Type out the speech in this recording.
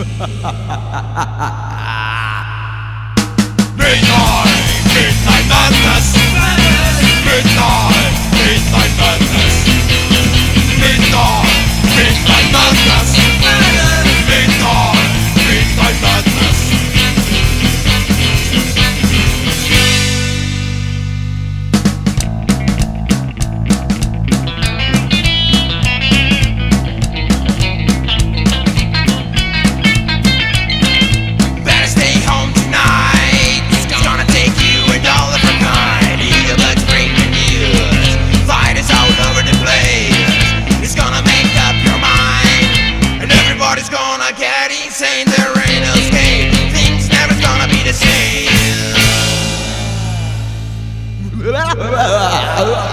Nem Ah!